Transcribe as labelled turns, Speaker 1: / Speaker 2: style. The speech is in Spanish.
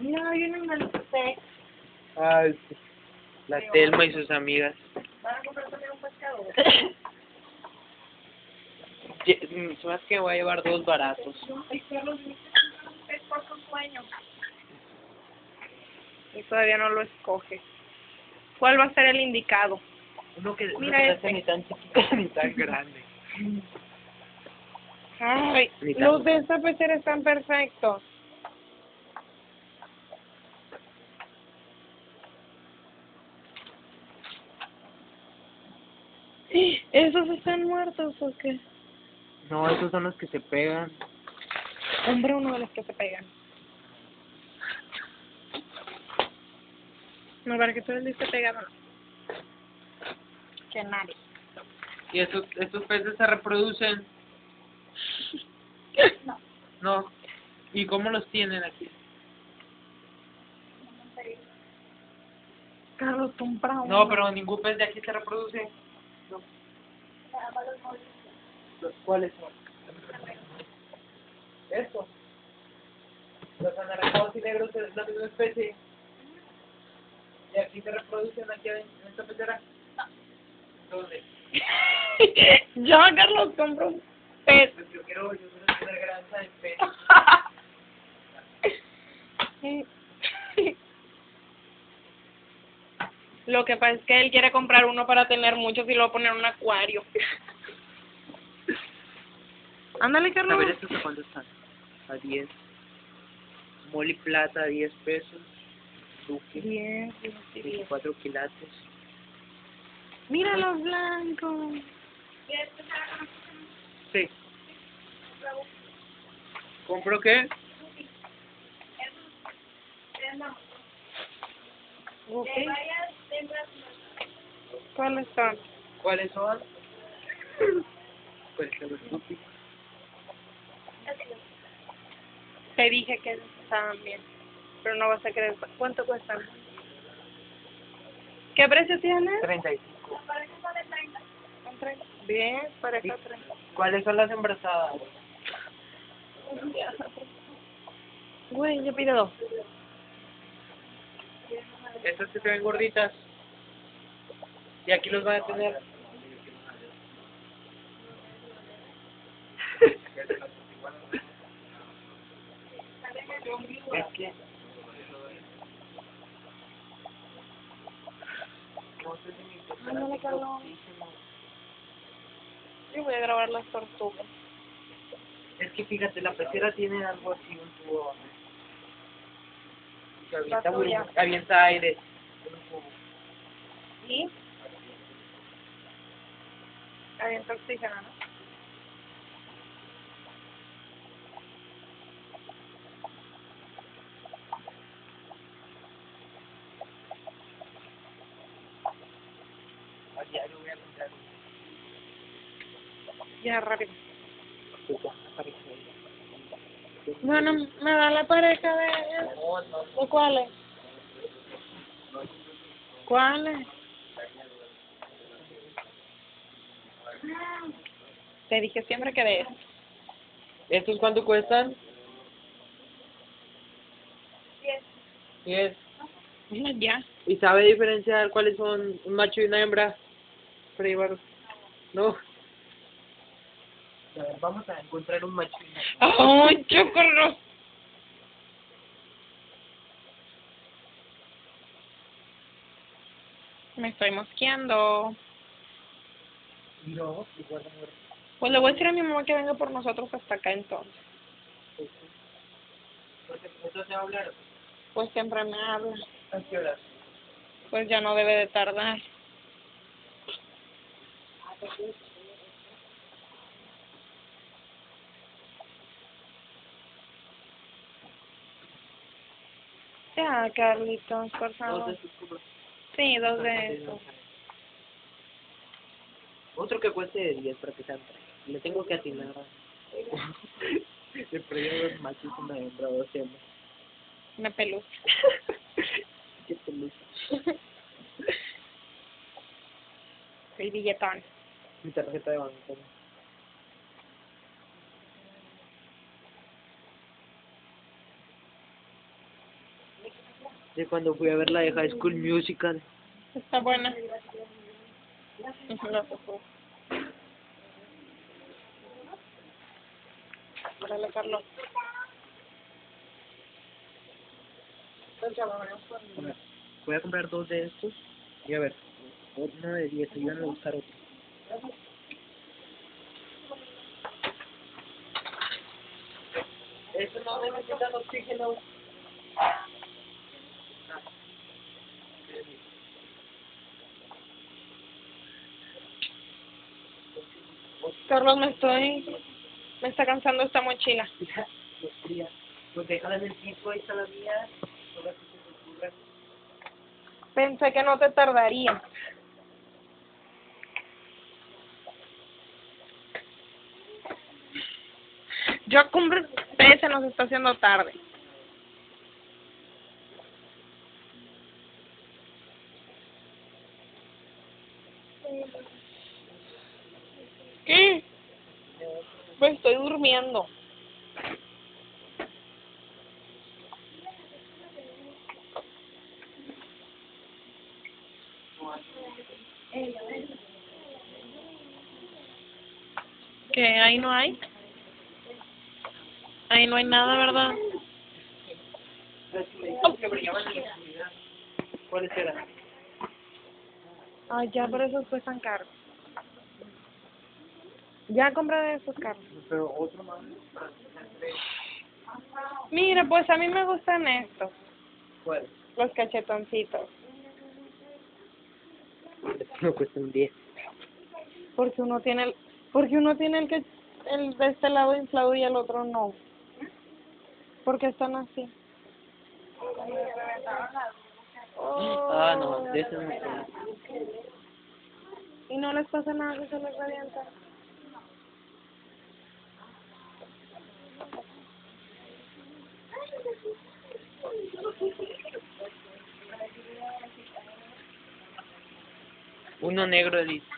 Speaker 1: No, hay uno en el sex.
Speaker 2: Ah, sí. La Telma y sus amigas.
Speaker 1: ¿Van a comprar también un pescado?
Speaker 2: Mm, Se me hace que voy a llevar dos baratos.
Speaker 1: Ay, es por su sueño. Y todavía no lo escoge. ¿Cuál va a ser el indicado?
Speaker 2: Uno que, uno
Speaker 1: Mira
Speaker 2: que no
Speaker 1: este.
Speaker 2: sea ni tan chiquito ni tan grande.
Speaker 1: Ay,
Speaker 2: Ni
Speaker 1: los
Speaker 2: tanto.
Speaker 1: de esta pecera están perfectos. ¿Esos están muertos o qué?
Speaker 2: No, esos son los que se pegan.
Speaker 1: Hombre, uno de los que se pegan. No, para que tú les dices pegado, no. Que nadie.
Speaker 2: Y estos, estos peces se reproducen.
Speaker 1: No.
Speaker 2: No. ¿Y cómo los tienen aquí?
Speaker 1: Carlos, compra uno.
Speaker 2: No, pero ningún pez de aquí se reproduce. ¿Los cuáles son? Estos. Los anaranjados y negros es la misma especie. ¿Y aquí se reproducen aquí en esta pecera? ¿Dónde?
Speaker 1: ya, Carlos, compra un pez.
Speaker 2: Pues yo quiero, yo quiero tener granja de pez.
Speaker 1: Lo que pasa es que él quiere comprar uno para tener muchos y luego poner un acuario. Ándale,
Speaker 2: A
Speaker 1: Carlos.
Speaker 2: ver, ¿estos a cuánto están? A 10. Moli plata, 10 pesos. Duque,
Speaker 1: Bien, bien, bien.
Speaker 2: 24 quilates.
Speaker 1: Mira los blancos.
Speaker 2: Sí. ¿Compro qué?
Speaker 1: Ok. ¿Cuáles son?
Speaker 2: ¿Cuáles son? Pues los Duque.
Speaker 1: Te dije que estaban bien, pero no vas a creer. ¿Cuánto cuestan? ¿Qué precio tiene?
Speaker 2: 35.
Speaker 1: Son 30. Bien, pareja 30.
Speaker 2: ¿Cuáles son las embarazadas?
Speaker 1: Güey, yo pido dos.
Speaker 2: Estas que se ven gorditas. Y aquí los van a tener. es que. Mi
Speaker 1: Carlos.
Speaker 2: oxígeno.
Speaker 1: Yo voy a grabar las tortugas.
Speaker 2: Es que fíjate, la pecera tiene algo así, un tubo. Que avienta, avienta aire. en.
Speaker 1: ¿Y? Avienta oxígeno, ¿no?
Speaker 2: A diario voy a comprar
Speaker 1: Ya, rápido. Bueno, me da la pareja de...
Speaker 2: No, no,
Speaker 1: ¿De cuáles? ¿Cuáles? Te dije siempre que de eso.
Speaker 2: ¿Estos cuánto cuestan? Diez.
Speaker 1: Mira, ya.
Speaker 2: ¿Y sabe diferenciar cuáles son un macho y una hembra? Llevar. No. A ver, vamos a encontrar un macho y una hembra.
Speaker 1: ¡Ay, chocorro! Me estoy mosqueando.
Speaker 2: No, igual no.
Speaker 1: Pues le voy a decir a mi mamá que venga por nosotros hasta acá entonces.
Speaker 2: Porque eso se va a hablar.
Speaker 1: Pues siempre me habla.
Speaker 2: ¿A qué horas?
Speaker 1: Pues ya no debe de tardar. Ya, Carlitos, por
Speaker 2: Dos
Speaker 1: favor.
Speaker 2: de sus.
Speaker 1: Sí, dos de esos.
Speaker 2: Otro que cueste de 10 para que sean tres. Le tengo que atinar. Dos machos y una hembra, dos hembras.
Speaker 1: Una pelusa.
Speaker 2: Qué pelusa.
Speaker 1: El billetón.
Speaker 2: Mi tarjeta de banco. De cuando fui a ver la de High School Musical.
Speaker 1: Está buena. Órale, Carlos.
Speaker 2: Voy a comprar dos de estos. Y a ver, uno de 10 y van a buscar otro. Eso no necesitan oxígeno.
Speaker 1: Carlos, me estoy... Me está cansando esta mochila.
Speaker 2: Pues déjala en el piso, ahí está mía. Sí.
Speaker 1: Pensé que no te tardaría. Yo compré... Se nos está haciendo tarde. ¿Qué? Me estoy durmiendo. ¿Qué? ¿Ahí no hay? Ahí no hay nada, ¿verdad?
Speaker 2: ¿Cuáles eran?
Speaker 1: Ay, ya, pero esos cuestan caro. Ya compré de esos caros.
Speaker 2: Pero otro más.
Speaker 1: Mira, pues a mí me gustan estos,
Speaker 2: ¿Cuál?
Speaker 1: los cachetoncitos.
Speaker 2: No cuestan 10.
Speaker 1: Porque uno tiene el, porque uno tiene el que el de este lado inflado y el otro no. Porque están así.
Speaker 2: Ah, no, de.
Speaker 1: Y no les pasa nada que se les revienta.
Speaker 2: Uno negro, Edith.